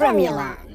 formula.